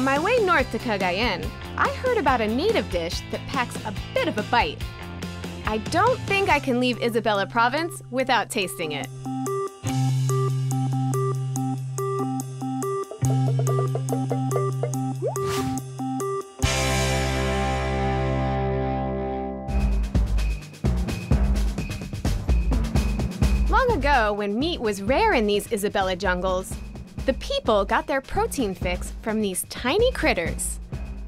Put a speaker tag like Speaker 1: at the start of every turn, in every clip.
Speaker 1: On my way north to Cagayan, I heard about a native dish that packs a bit of a bite. I don't think I can leave Isabela province without tasting it. Long ago, when meat was rare in these Isabela jungles, the people got their protein fix from these tiny critters.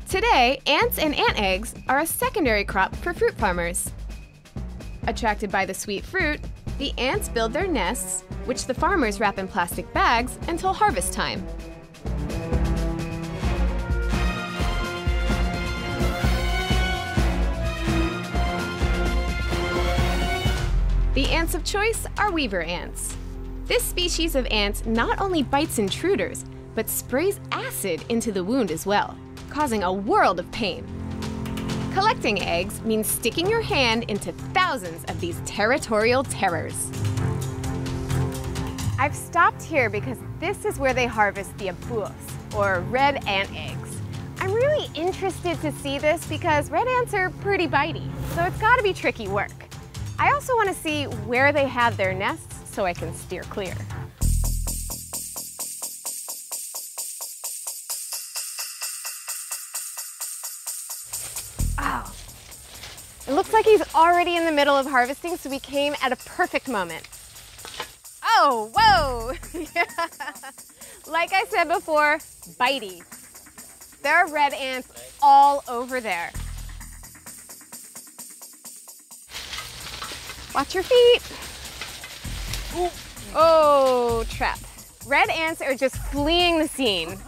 Speaker 1: Today, ants and ant eggs are a secondary crop for fruit farmers. Attracted by the sweet fruit, the ants build their nests, which the farmers wrap in plastic bags until harvest time. The ants of choice are weaver ants. This species of ants not only bites intruders, but sprays acid into the wound as well, causing a world of pain. Collecting eggs means sticking your hand into thousands of these territorial terrors. I've stopped here because this is where they harvest the abuos, or red ant eggs. I'm really interested to see this because red ants are pretty bitey, so it's gotta be tricky work. I also want to see where they have their nests so I can steer clear. Oh, it looks like he's already in the middle of harvesting, so we came at a perfect moment. Oh, whoa! like I said before, bitey. There are red ants all over there. Watch your feet. Oh, trap. Red ants are just fleeing the scene.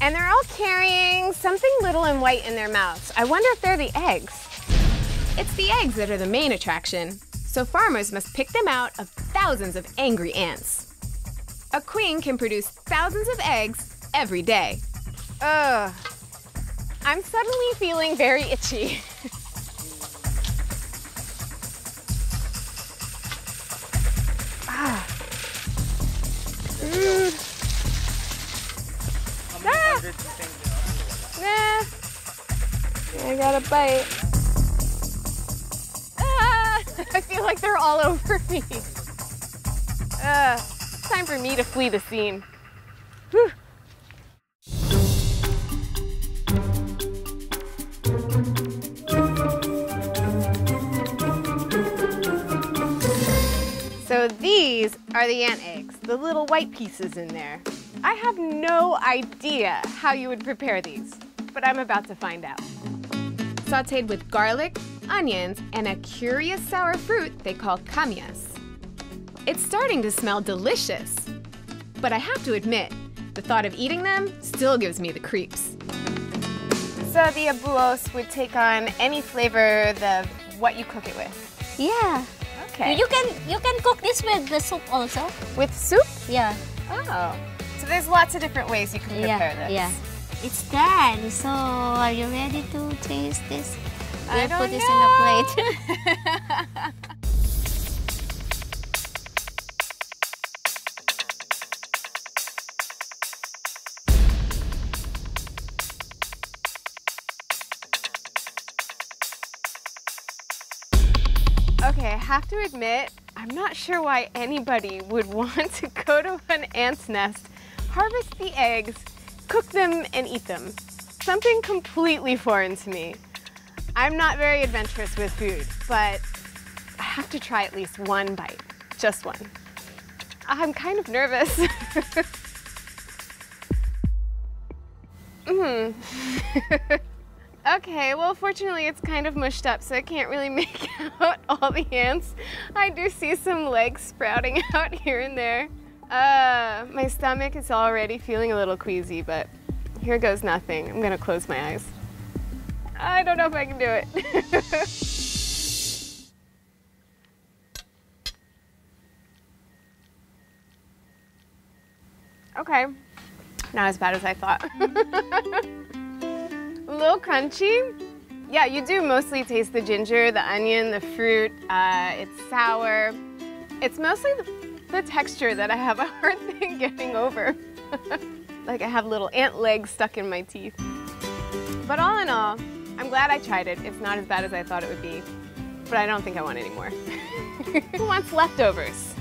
Speaker 1: And they're all carrying something little and white in their mouths. I wonder if they're the eggs. It's the eggs that are the main attraction, so farmers must pick them out of thousands of angry ants. A queen can produce thousands of eggs every day. Ugh. I'm suddenly feeling very itchy. I got a bite. Ah. I feel like they're all over me. Uh, time for me to flee the scene. Whew. So these are the ant eggs, the little white pieces in there. I have no idea how you would prepare these, but I'm about to find out. Sauteed with garlic, onions, and a curious sour fruit they call camias. It's starting to smell delicious, but I have to admit, the thought of eating them still gives me the creeps. So the abuos would take on any flavor the what you cook it with.
Speaker 2: Yeah.
Speaker 1: Okay.
Speaker 2: You can you can cook this with the soup also.
Speaker 1: With soup?
Speaker 2: Yeah.
Speaker 1: Oh. So there's lots of different ways you can prepare
Speaker 2: yeah.
Speaker 1: this.
Speaker 2: Yeah. It's done. So are you ready to taste this?
Speaker 1: I
Speaker 2: We'll put this
Speaker 1: know.
Speaker 2: in a plate.
Speaker 1: Okay, I have to admit, I'm not sure why anybody would want to go to an ant's nest, harvest the eggs, cook them, and eat them. Something completely foreign to me. I'm not very adventurous with food, but I have to try at least one bite. Just one. I'm kind of nervous. mm. Okay, well, fortunately, it's kind of mushed up, so I can't really make out all the ants. I do see some legs sprouting out here and there. Uh, my stomach is already feeling a little queasy, but here goes nothing. I'm gonna close my eyes. I don't know if I can do it. okay, not as bad as I thought. A little crunchy. Yeah, you do mostly taste the ginger, the onion, the fruit. Uh, it's sour. It's mostly the, the texture that I have a hard thing getting over. like I have little ant legs stuck in my teeth. But all in all, I'm glad I tried it. It's not as bad as I thought it would be, but I don't think I want any more. Who wants leftovers?